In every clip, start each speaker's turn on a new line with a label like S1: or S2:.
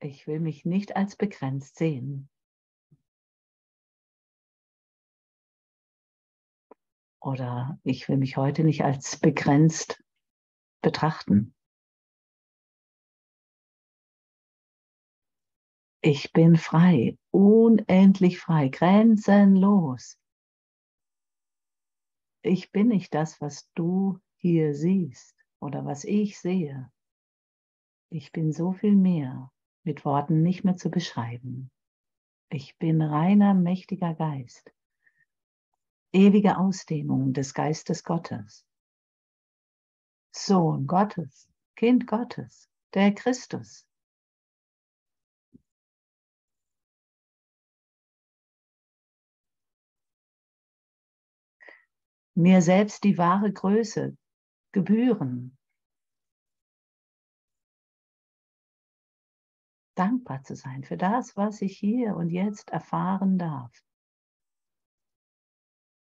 S1: Ich will mich nicht als begrenzt sehen. Oder ich will mich heute nicht als begrenzt betrachten. Ich bin frei, unendlich frei, grenzenlos. Ich bin nicht das, was du hier siehst oder was ich sehe. Ich bin so viel mehr, mit Worten nicht mehr zu beschreiben. Ich bin reiner, mächtiger Geist, ewige Ausdehnung des Geistes Gottes, Sohn Gottes, Kind Gottes, der Christus. Mir selbst die wahre Größe gebühren. Dankbar zu sein für das, was ich hier und jetzt erfahren darf.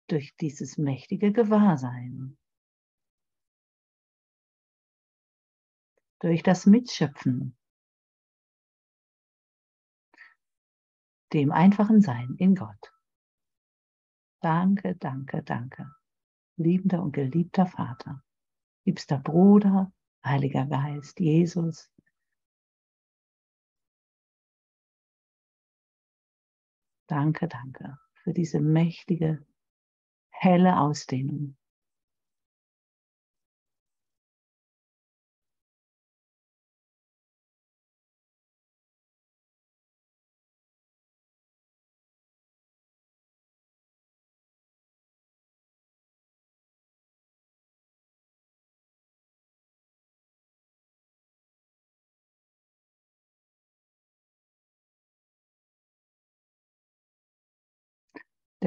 S1: Durch dieses mächtige Gewahrsein. Durch das Mitschöpfen. Dem einfachen Sein in Gott. Danke, danke, danke. Liebender und geliebter Vater liebster Bruder, Heiliger Geist, Jesus. Danke, danke für diese mächtige, helle Ausdehnung.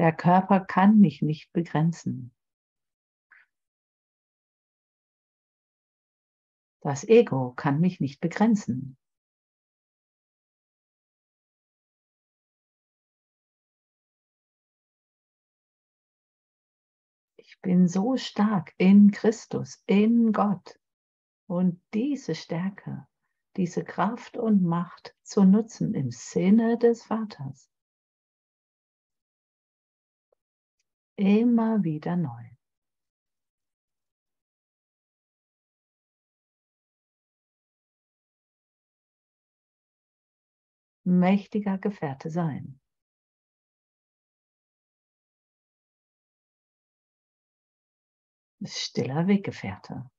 S1: Der Körper kann mich nicht begrenzen. Das Ego kann mich nicht begrenzen. Ich bin so stark in Christus, in Gott. Und diese Stärke, diese Kraft und Macht zu nutzen im Sinne des Vaters. Immer wieder neu. Mächtiger Gefährte sein. Stiller Weggefährte.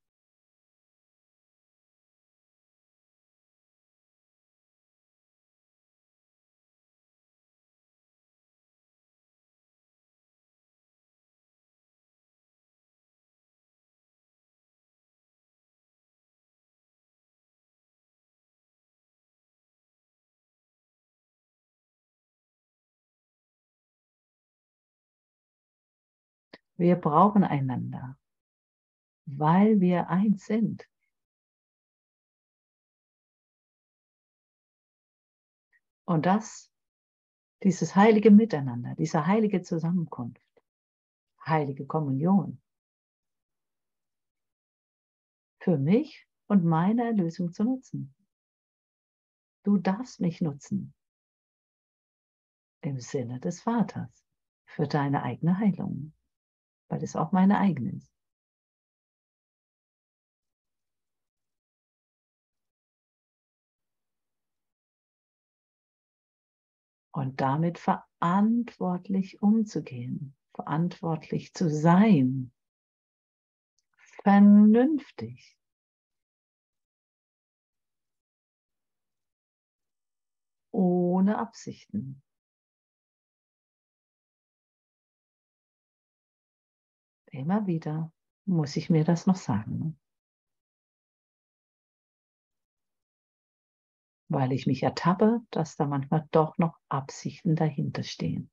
S1: Wir brauchen einander, weil wir eins sind. Und das, dieses heilige Miteinander, diese heilige Zusammenkunft, heilige Kommunion, für mich und meine Erlösung zu nutzen. Du darfst mich nutzen im Sinne des Vaters für deine eigene Heilung weil es auch meine eigene ist. Und damit verantwortlich umzugehen, verantwortlich zu sein, vernünftig. Ohne Absichten. Immer wieder muss ich mir das noch sagen. Weil ich mich ertappe, dass da manchmal doch noch Absichten dahinter stehen.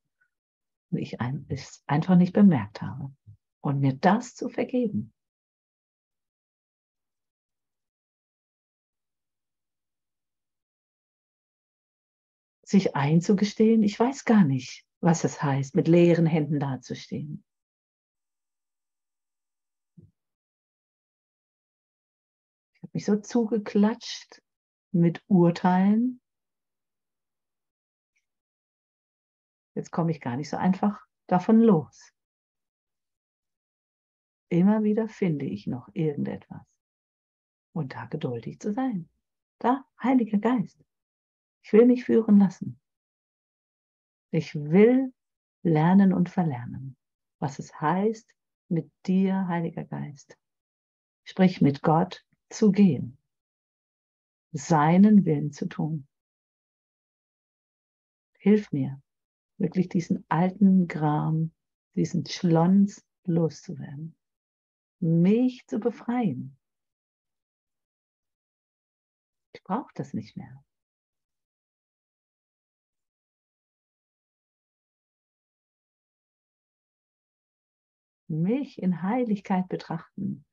S1: Und ich es einfach nicht bemerkt habe. Und mir das zu vergeben. Sich einzugestehen, ich weiß gar nicht, was es heißt, mit leeren Händen dazustehen. habe mich so zugeklatscht mit Urteilen. Jetzt komme ich gar nicht so einfach davon los. Immer wieder finde ich noch irgendetwas. Und da geduldig zu sein. Da, Heiliger Geist. Ich will mich führen lassen. Ich will lernen und verlernen, was es heißt mit dir, Heiliger Geist. Sprich mit Gott zu gehen, seinen Willen zu tun. Hilf mir, wirklich diesen alten Gram, diesen Schlons loszuwerden, mich zu befreien. Ich brauche das nicht mehr. Mich in Heiligkeit betrachten,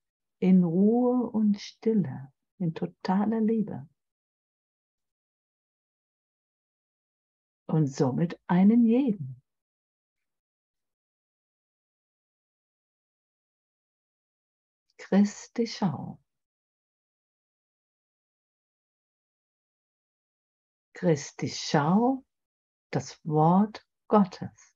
S1: in Ruhe und Stille, in totaler Liebe. Und somit einen jeden. Christi Schau. Christi Schau, das Wort Gottes.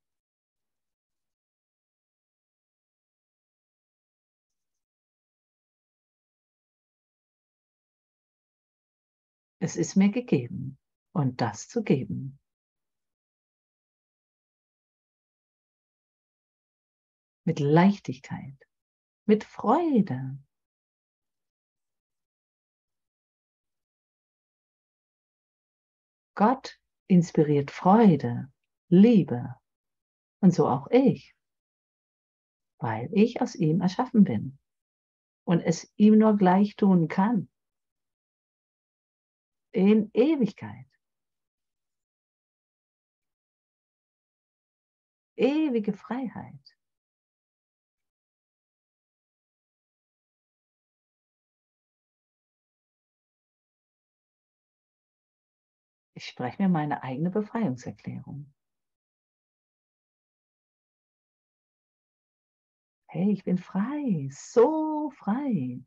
S1: Es ist mir gegeben und das zu geben. Mit Leichtigkeit, mit Freude. Gott inspiriert Freude, Liebe und so auch ich, weil ich aus ihm erschaffen bin und es ihm nur gleich tun kann in Ewigkeit. Ewige Freiheit. Ich spreche mir meine eigene Befreiungserklärung. Hey, ich bin frei, so frei.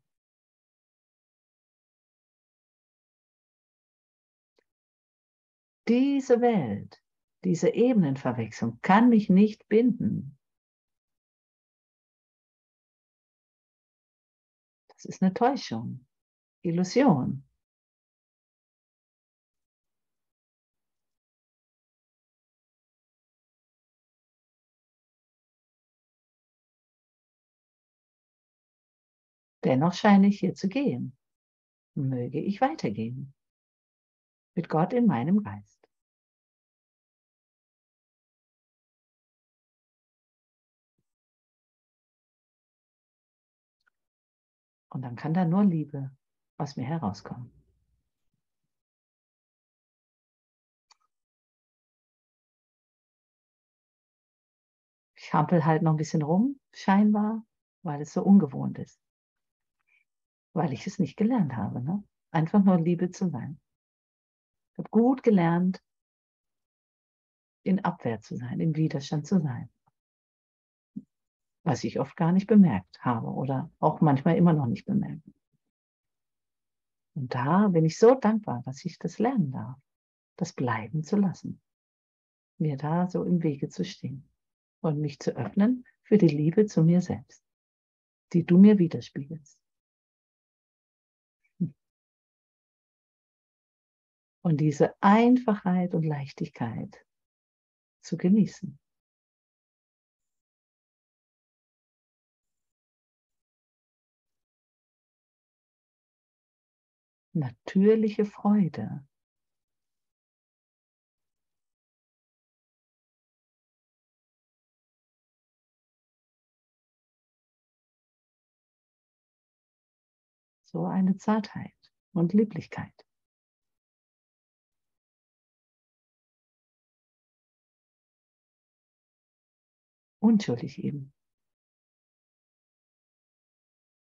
S1: Diese Welt, diese Ebenenverwechslung kann mich nicht binden. Das ist eine Täuschung, Illusion. Dennoch scheine ich hier zu gehen. Möge ich weitergehen. Mit Gott in meinem Geist. Und dann kann da nur Liebe aus mir herauskommen. Ich hampel halt noch ein bisschen rum, scheinbar, weil es so ungewohnt ist. Weil ich es nicht gelernt habe. Ne? Einfach nur Liebe zu sein. Ich habe gut gelernt, in Abwehr zu sein, im Widerstand zu sein was ich oft gar nicht bemerkt habe oder auch manchmal immer noch nicht bemerke. Und da bin ich so dankbar, dass ich das lernen darf, das bleiben zu lassen, mir da so im Wege zu stehen und mich zu öffnen für die Liebe zu mir selbst, die du mir widerspiegelst. Und diese Einfachheit und Leichtigkeit zu genießen. Natürliche Freude. So eine Zartheit und Lieblichkeit. Unschuldig eben.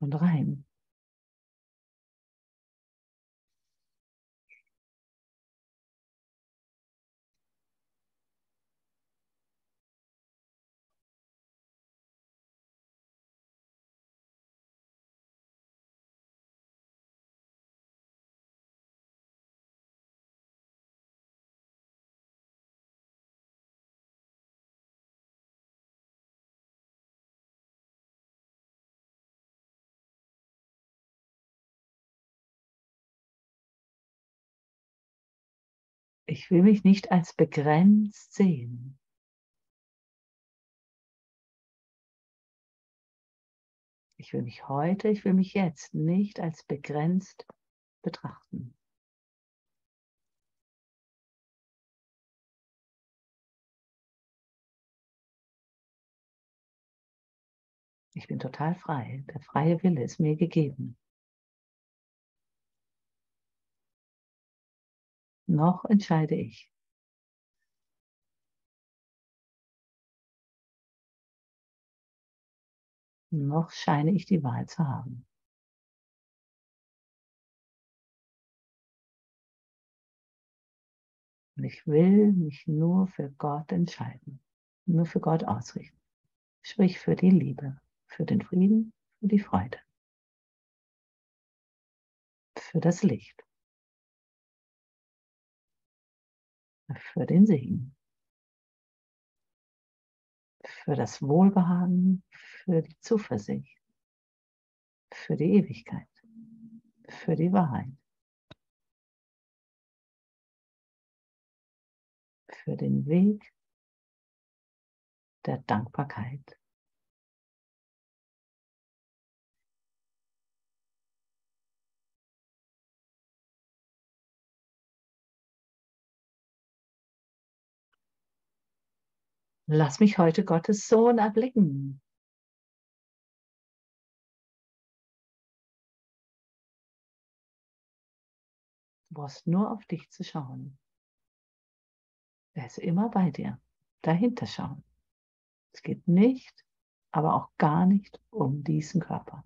S1: Und rein. Ich will mich nicht als begrenzt sehen. Ich will mich heute, ich will mich jetzt nicht als begrenzt betrachten. Ich bin total frei. Der freie Wille ist mir gegeben. Noch entscheide ich. Noch scheine ich die Wahl zu haben. Und ich will mich nur für Gott entscheiden, nur für Gott ausrichten. Sprich für die Liebe für den Frieden, für die Freude, für das Licht, für den Segen, für das Wohlbehagen, für die Zuversicht, für die Ewigkeit, für die Wahrheit, für den Weg der Dankbarkeit Lass mich heute Gottes Sohn erblicken. Du brauchst nur auf dich zu schauen. Er ist immer bei dir. Dahinter schauen. Es geht nicht, aber auch gar nicht um diesen Körper.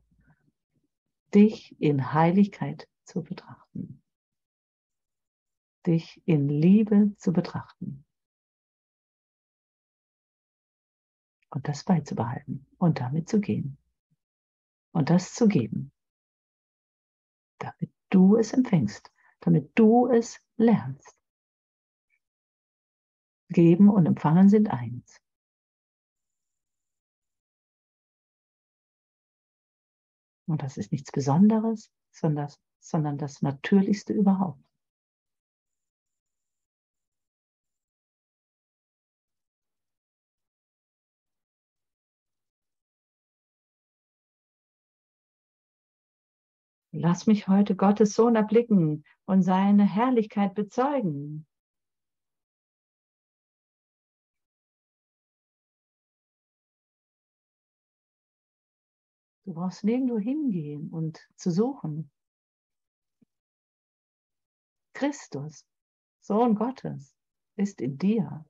S1: Dich in Heiligkeit zu betrachten. Dich in Liebe zu betrachten. Und das beizubehalten und damit zu gehen und das zu geben, damit du es empfängst, damit du es lernst. Geben und Empfangen sind eins. Und das ist nichts Besonderes, sondern, sondern das Natürlichste überhaupt. Lass mich heute Gottes Sohn erblicken und seine Herrlichkeit bezeugen. Du brauchst nirgendwo hingehen und zu suchen. Christus, Sohn Gottes, ist in dir.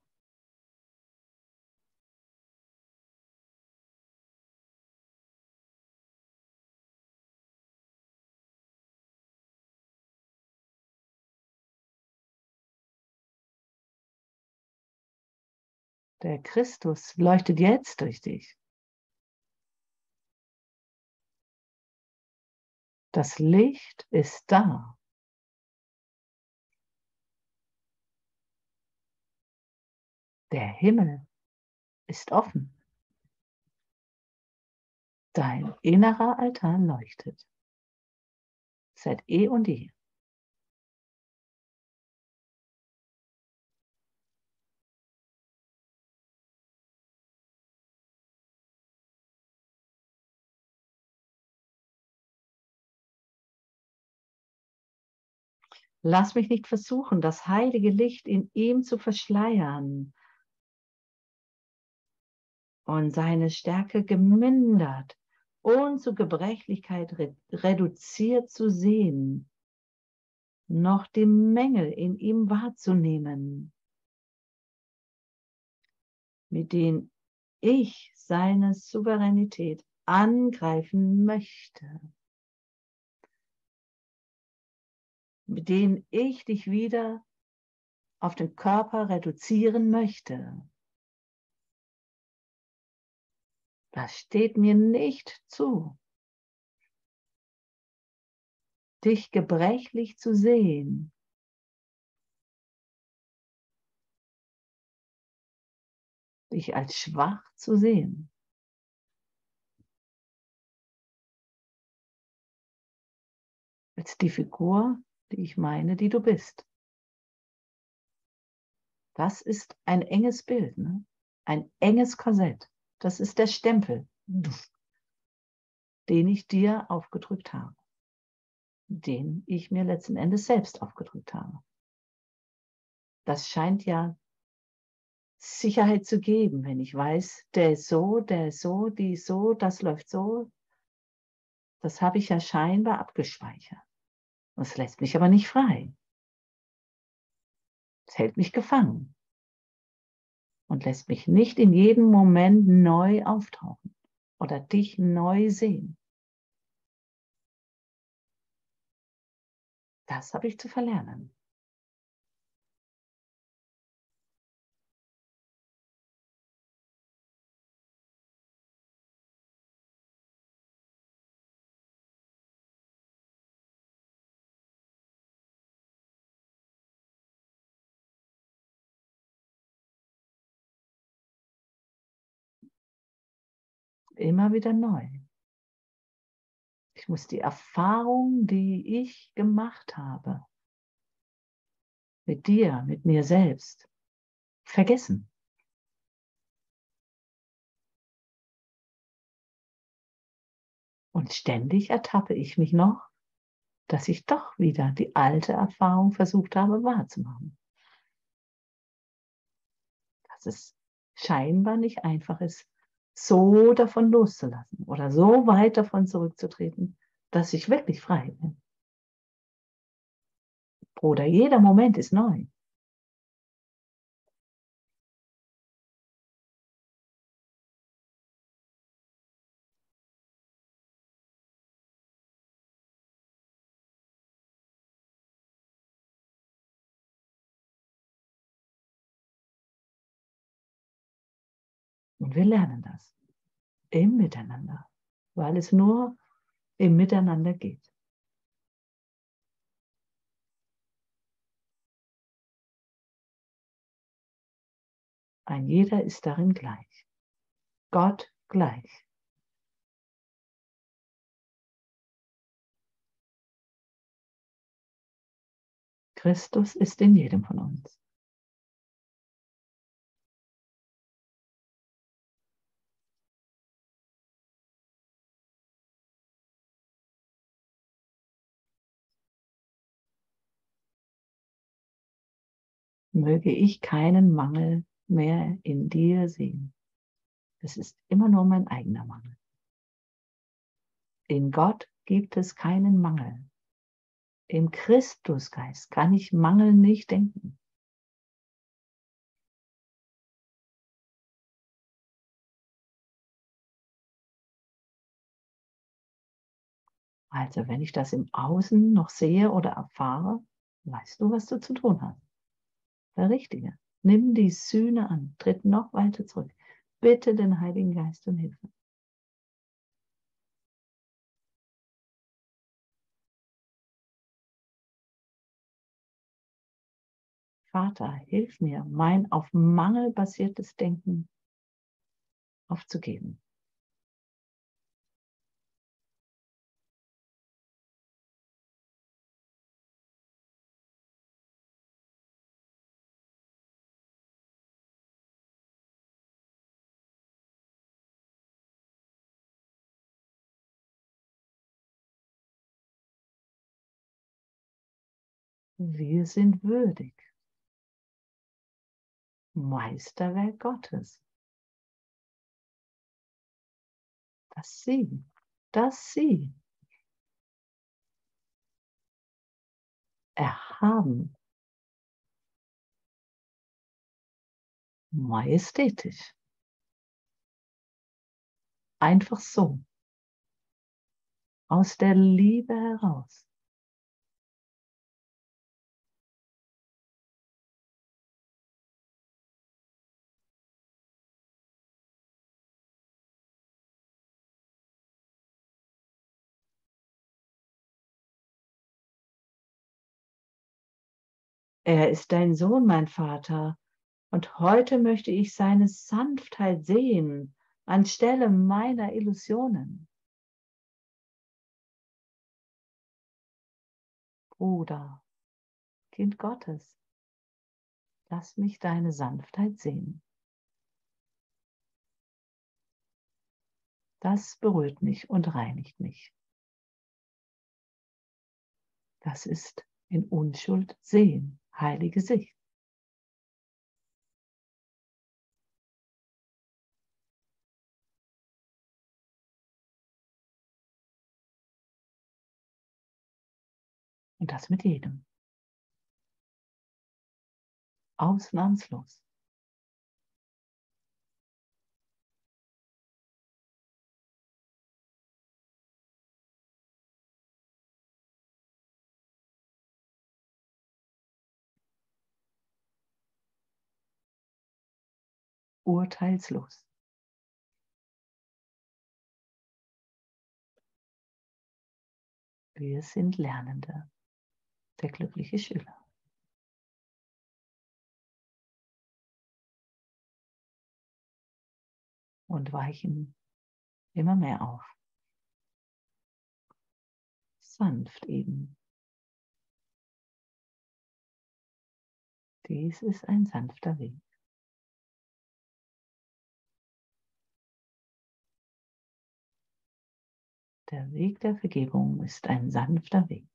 S1: Der Christus leuchtet jetzt durch dich. Das Licht ist da. Der Himmel ist offen. Dein innerer Altar leuchtet. Seit eh und je. Lass mich nicht versuchen, das heilige Licht in ihm zu verschleiern und seine Stärke gemindert und zu Gebrechlichkeit re reduziert zu sehen, noch die Mängel in ihm wahrzunehmen, mit denen ich seine Souveränität angreifen möchte. Mit denen ich dich wieder auf den Körper reduzieren möchte. Das steht mir nicht zu, dich gebrechlich zu sehen. Dich als schwach zu sehen. Als die Figur, die ich meine, die du bist. Das ist ein enges Bild, ne? ein enges Korsett. Das ist der Stempel, den ich dir aufgedrückt habe, den ich mir letzten Endes selbst aufgedrückt habe. Das scheint ja Sicherheit zu geben, wenn ich weiß, der ist so, der ist so, die ist so, das läuft so. Das habe ich ja scheinbar abgespeichert. Das lässt mich aber nicht frei. Es hält mich gefangen und lässt mich nicht in jedem Moment neu auftauchen oder dich neu sehen. Das habe ich zu verlernen. Immer wieder neu. Ich muss die Erfahrung, die ich gemacht habe, mit dir, mit mir selbst, vergessen. Und ständig ertappe ich mich noch, dass ich doch wieder die alte Erfahrung versucht habe wahrzumachen. Dass es scheinbar nicht einfach ist, so davon loszulassen oder so weit davon zurückzutreten, dass ich wirklich frei bin. Bruder, jeder Moment ist neu. Und wir lernen das im Miteinander, weil es nur im Miteinander geht. Ein jeder ist darin gleich. Gott gleich. Christus ist in jedem von uns. Möge ich keinen Mangel mehr in dir sehen. Es ist immer nur mein eigener Mangel. In Gott gibt es keinen Mangel. Im Christusgeist kann ich Mangel nicht denken. Also wenn ich das im Außen noch sehe oder erfahre, weißt du, was du zu tun hast der Richtige. Nimm die Sühne an, tritt noch weiter zurück. Bitte den Heiligen Geist um Hilfe. Vater, hilf mir, mein auf Mangel basiertes Denken aufzugeben. Wir sind würdig. Meisterwerk Gottes. Dass sie, dass sie erhaben, majestätisch, einfach so, aus der Liebe heraus Er ist dein Sohn, mein Vater, und heute möchte ich seine Sanftheit sehen anstelle meiner Illusionen. Bruder, Kind Gottes, Lass mich deine Sanftheit sehen. Das berührt mich und reinigt mich. Das ist in Unschuld sehen, heilige Sicht. Und das mit jedem. Ausnahmslos. Urteilslos. Wir sind Lernende, der glückliche Schüler. Und weichen immer mehr auf. Sanft eben. Dies ist ein sanfter Weg. Der Weg der Vergebung ist ein sanfter Weg.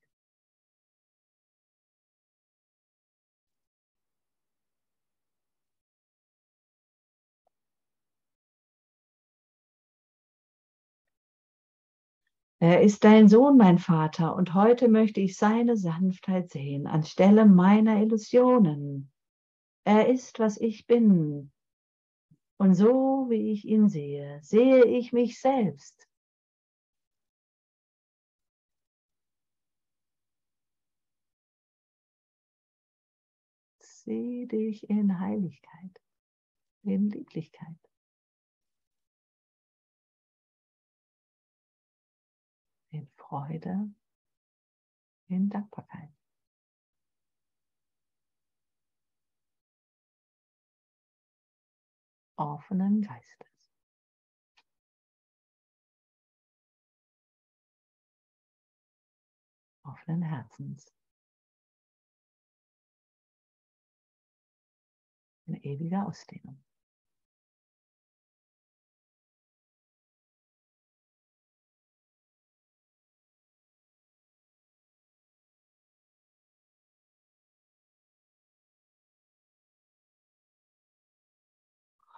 S1: Er ist dein Sohn, mein Vater, und heute möchte ich seine Sanftheit sehen, anstelle meiner Illusionen. Er ist, was ich bin. Und so wie ich ihn sehe, sehe ich mich selbst. Sieh dich in Heiligkeit, in Lieblichkeit. In Freude, in Dankbarkeit. Offenen Geistes. Offenen Herzens. In ewiger Ausdehnung.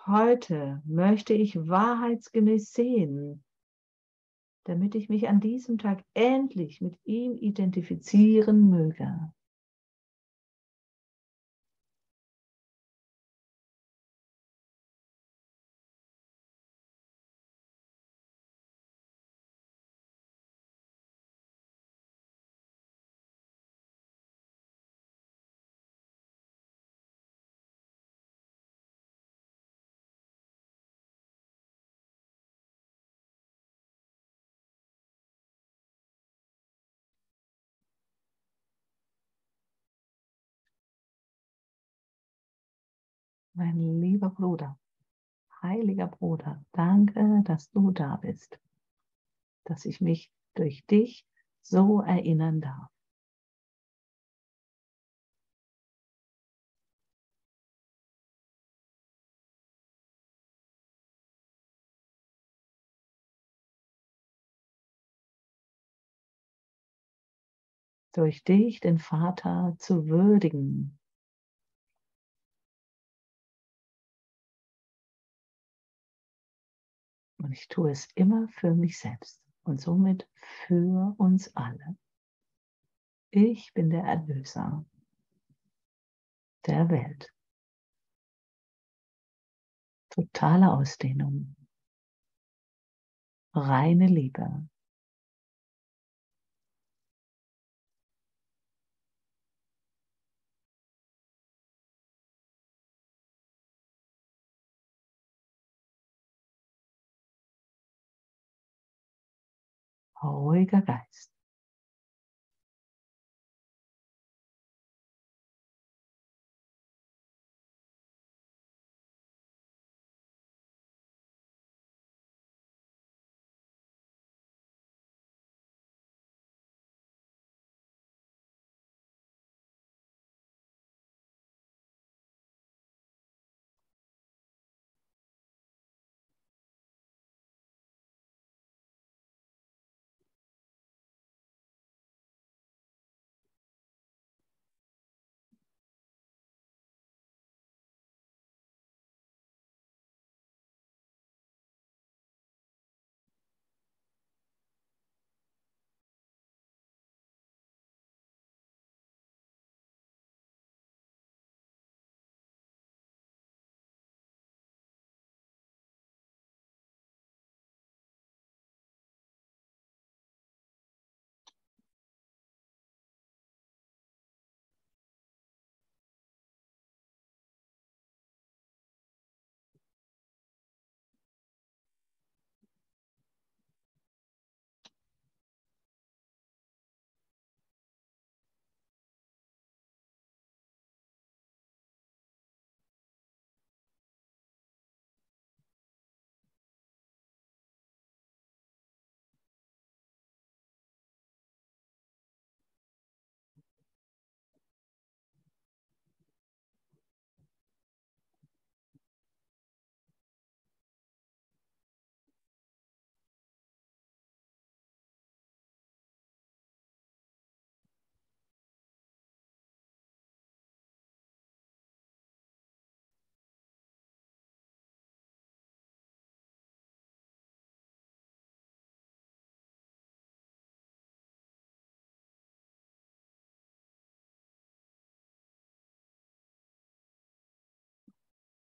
S1: Heute möchte ich wahrheitsgemäß sehen, damit ich mich an diesem Tag endlich mit ihm identifizieren möge. Mein lieber Bruder, heiliger Bruder, danke, dass du da bist, dass ich mich durch dich so erinnern darf. durch dich den Vater zu würdigen, Und ich tue es immer für mich selbst und somit für uns alle. Ich bin der Erlöser der Welt. Totale Ausdehnung. Reine Liebe. Ruhiger Geist.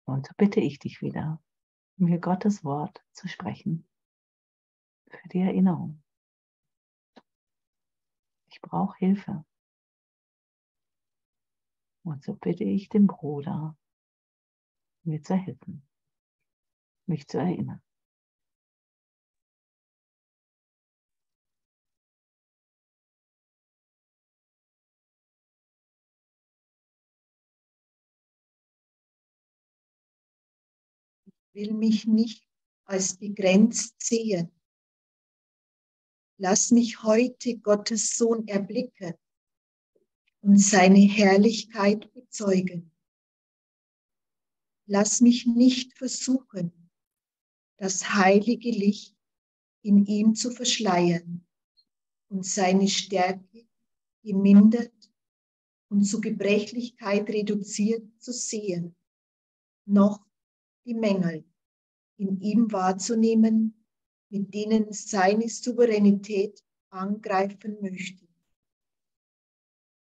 S1: Und so bitte ich dich wieder, mir Gottes Wort zu sprechen für die Erinnerung. Ich brauche Hilfe. Und so bitte ich den Bruder, mir zu helfen, mich zu erinnern.
S2: Will mich nicht als begrenzt sehen. Lass mich heute Gottes Sohn erblicken und seine Herrlichkeit bezeugen. Lass mich nicht versuchen, das heilige Licht in ihm zu verschleiern und seine Stärke gemindert und zu Gebrechlichkeit reduziert zu sehen, noch die Mängel in ihm wahrzunehmen, mit denen seine Souveränität angreifen möchte.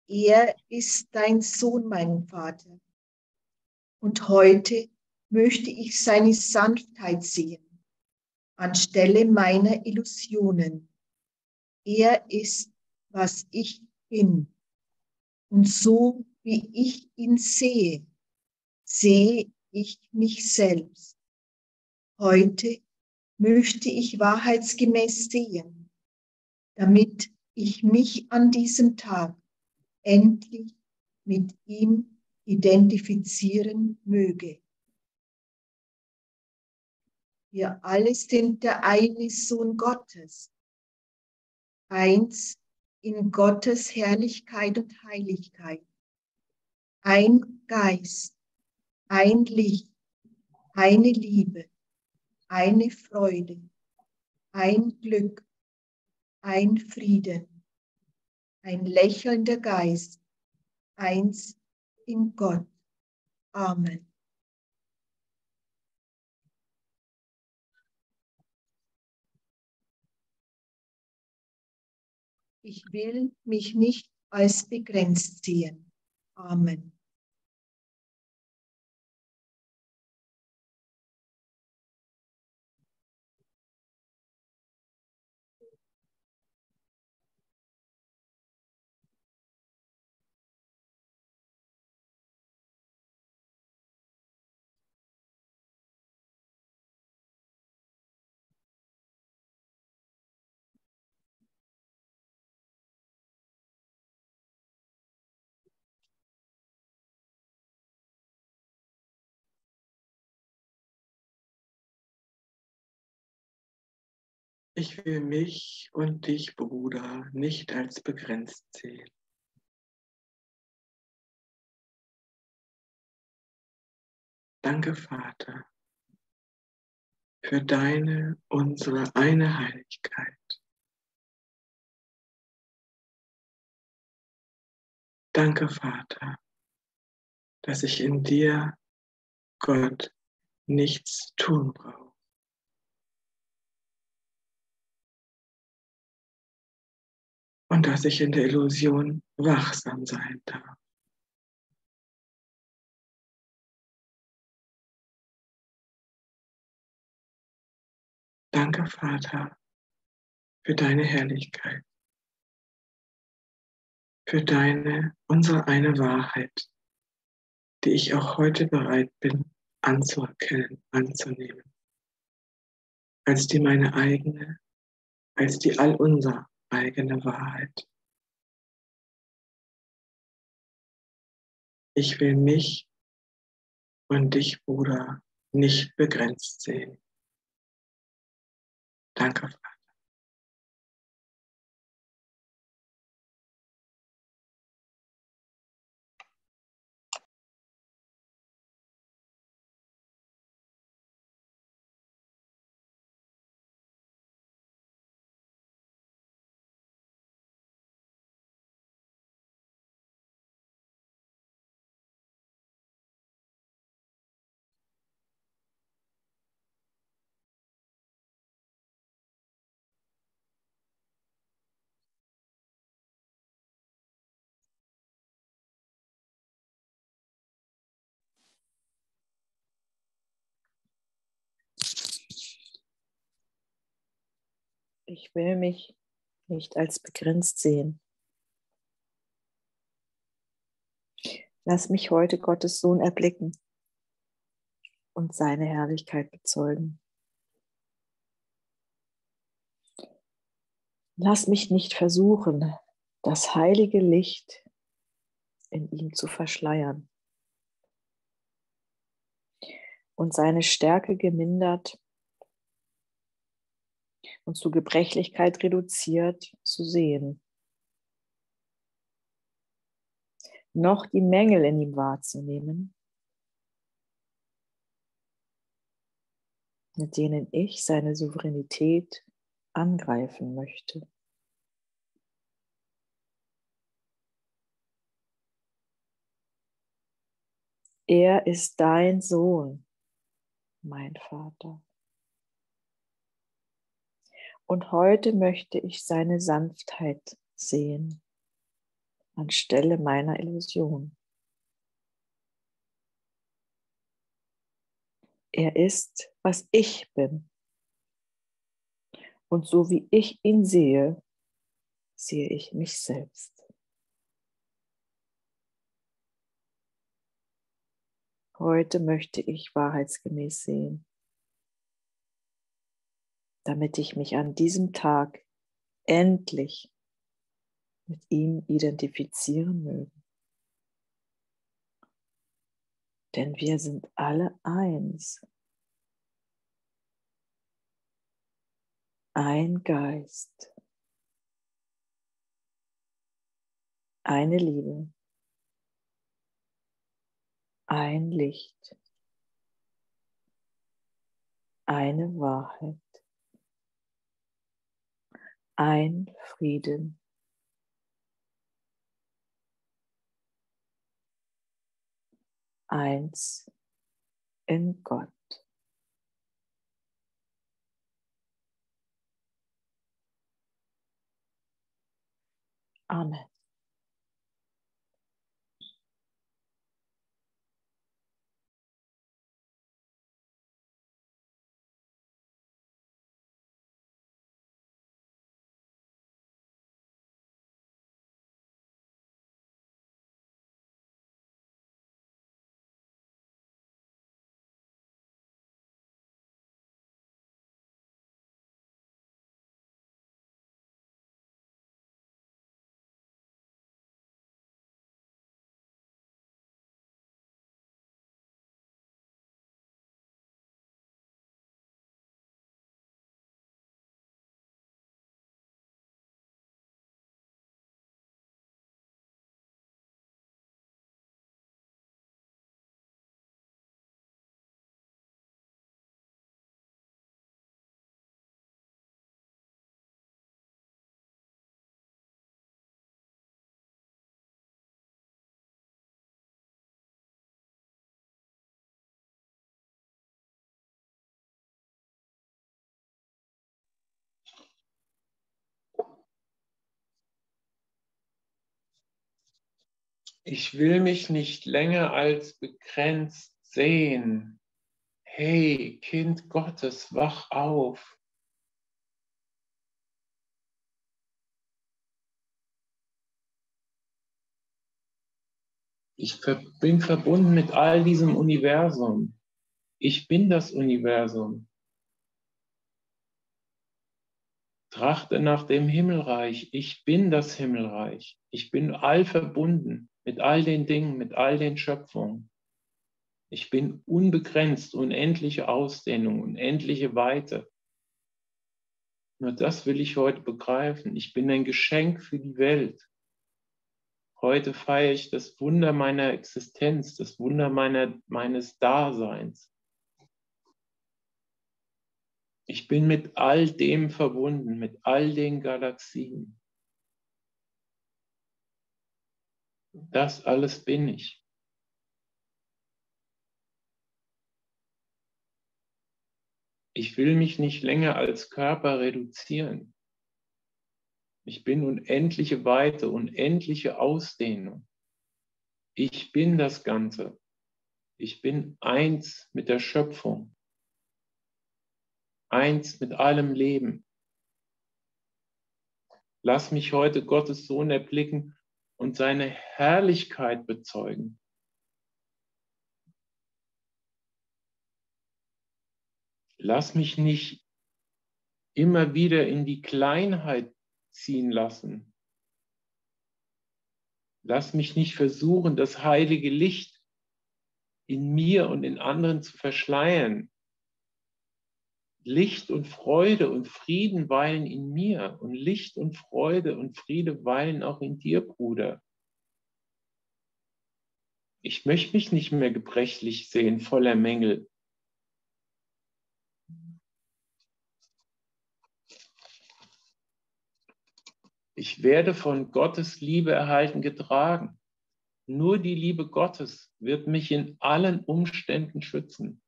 S2: Er ist dein Sohn, mein Vater. Und heute möchte ich seine Sanftheit sehen, anstelle meiner Illusionen. Er ist, was ich bin. Und so wie ich ihn sehe, sehe ich mich selbst. Heute möchte ich wahrheitsgemäß sehen, damit ich mich an diesem Tag endlich mit ihm identifizieren möge. Wir alle sind der eine Sohn Gottes, eins in Gottes Herrlichkeit und Heiligkeit, ein Geist, ein Licht, eine Liebe, eine Freude, ein Glück, ein Frieden, ein lächelnder Geist, eins in Gott. Amen. Ich will mich nicht als begrenzt sehen. Amen.
S3: Ich will mich und dich, Bruder, nicht als begrenzt sehen. Danke, Vater, für deine, unsere eine Heiligkeit. Danke, Vater, dass ich in dir, Gott, nichts tun brauche. Und dass ich in der Illusion wachsam sein darf. Danke, Vater, für deine Herrlichkeit, für deine, unsere eine Wahrheit, die ich auch heute bereit bin anzuerkennen, anzunehmen, als die meine eigene, als die all unser eigene Wahrheit. Ich will mich und dich, Bruder, nicht begrenzt sehen. Danke, Vater.
S4: Ich will mich nicht als begrenzt sehen. Lass mich heute Gottes Sohn erblicken und seine Herrlichkeit bezeugen. Lass mich nicht versuchen, das heilige Licht in ihm zu verschleiern und seine Stärke gemindert und zu Gebrechlichkeit reduziert zu sehen. Noch die Mängel in ihm wahrzunehmen, mit denen ich seine Souveränität angreifen möchte. Er ist dein Sohn, mein Vater. Und heute möchte ich seine Sanftheit sehen anstelle meiner Illusion. Er ist, was ich bin. Und so wie ich ihn sehe, sehe ich mich selbst. Heute möchte ich wahrheitsgemäß sehen, damit ich mich an diesem Tag endlich mit ihm identifizieren möge. Denn wir sind alle eins. Ein Geist. Eine Liebe. Ein Licht. Eine Wahrheit. Ein Frieden. Eins in Gott. Amen.
S5: Ich will mich nicht länger als begrenzt sehen. Hey, Kind Gottes, wach auf. Ich bin verbunden mit all diesem Universum. Ich bin das Universum. Trachte nach dem Himmelreich. Ich bin das Himmelreich. Ich bin all verbunden mit all den Dingen, mit all den Schöpfungen. Ich bin unbegrenzt, unendliche Ausdehnung, unendliche Weite. Nur das will ich heute begreifen. Ich bin ein Geschenk für die Welt. Heute feiere ich das Wunder meiner Existenz, das Wunder meiner, meines Daseins. Ich bin mit all dem verbunden, mit all den Galaxien. Das alles bin ich. Ich will mich nicht länger als Körper reduzieren. Ich bin unendliche Weite, unendliche Ausdehnung. Ich bin das Ganze. Ich bin eins mit der Schöpfung. Eins mit allem Leben. Lass mich heute Gottes Sohn erblicken und seine Herrlichkeit bezeugen. Lass mich nicht immer wieder in die Kleinheit ziehen lassen. Lass mich nicht versuchen, das heilige Licht in mir und in anderen zu verschleiern. Licht und Freude und Frieden weilen in mir und Licht und Freude und Friede weilen auch in dir, Bruder. Ich möchte mich nicht mehr gebrechlich sehen, voller Mängel. Ich werde von Gottes Liebe erhalten getragen. Nur die Liebe Gottes wird mich in allen Umständen schützen.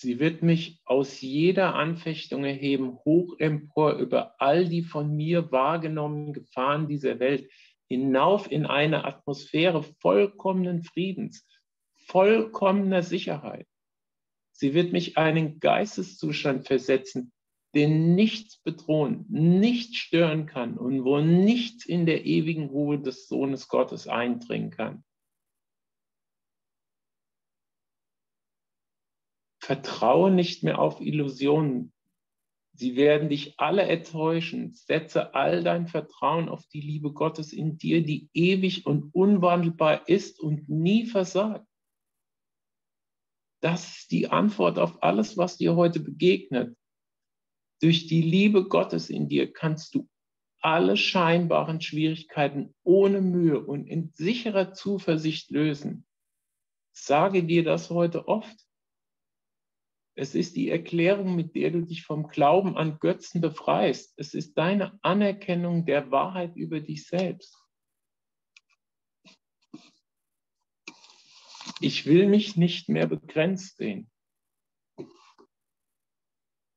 S5: Sie wird mich aus jeder Anfechtung erheben, hoch empor über all die von mir wahrgenommenen Gefahren dieser Welt, hinauf in eine Atmosphäre vollkommenen Friedens, vollkommener Sicherheit. Sie wird mich einen Geisteszustand versetzen, den nichts bedrohen, nichts stören kann und wo nichts in der ewigen Ruhe des Sohnes Gottes eindringen kann. Vertraue nicht mehr auf Illusionen. Sie werden dich alle enttäuschen. Setze all dein Vertrauen auf die Liebe Gottes in dir, die ewig und unwandelbar ist und nie versagt. Das ist die Antwort auf alles, was dir heute begegnet. Durch die Liebe Gottes in dir kannst du alle scheinbaren Schwierigkeiten ohne Mühe und in sicherer Zuversicht lösen. Sage dir das heute oft. Es ist die Erklärung, mit der du dich vom Glauben an Götzen befreist. Es ist deine Anerkennung der Wahrheit über dich selbst. Ich will mich nicht mehr begrenzt sehen.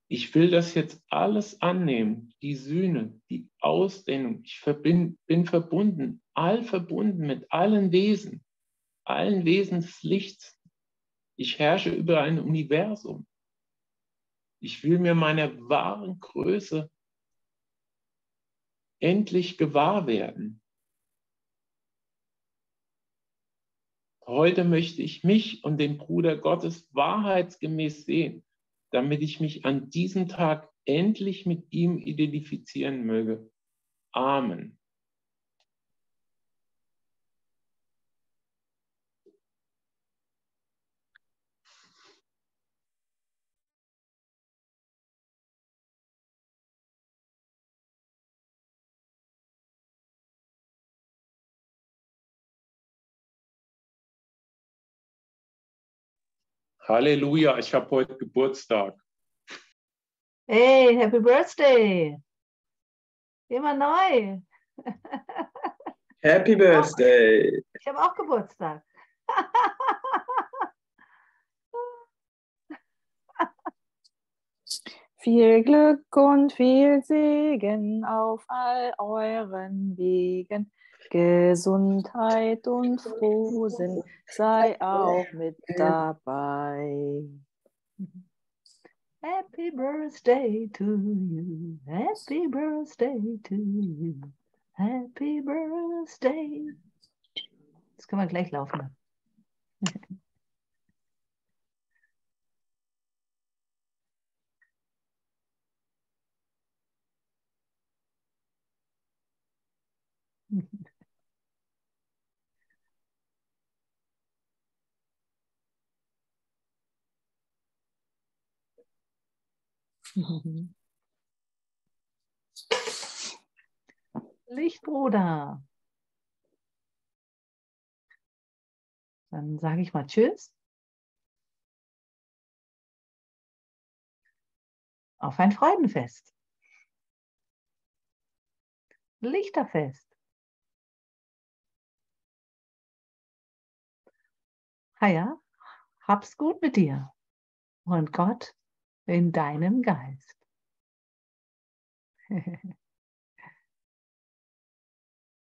S5: Ich will das jetzt alles annehmen, die Sühne, die Ausdehnung. Ich bin, bin verbunden, all verbunden mit allen Wesen, allen Wesen des Lichts. Ich herrsche über ein Universum. Ich will mir meiner wahren Größe endlich gewahr werden. Heute möchte ich mich und den Bruder Gottes wahrheitsgemäß sehen, damit ich mich an diesem Tag endlich mit ihm identifizieren möge. Amen. Halleluja, ich habe heute Geburtstag.
S1: Hey, Happy Birthday! Immer neu.
S3: Happy Birthday!
S1: Ich habe auch Geburtstag.
S4: Viel Glück und viel Segen auf all euren Wegen. Gesundheit und Frohsinn sei auch mit dabei.
S1: Happy birthday to you. Happy birthday to you. Happy birthday. Jetzt können wir gleich laufen. Lichtbruder. Dann sage ich mal Tschüss. Auf ein Freudenfest. Lichterfest. Haja, hab's gut mit dir. Und Gott in deinem Geist.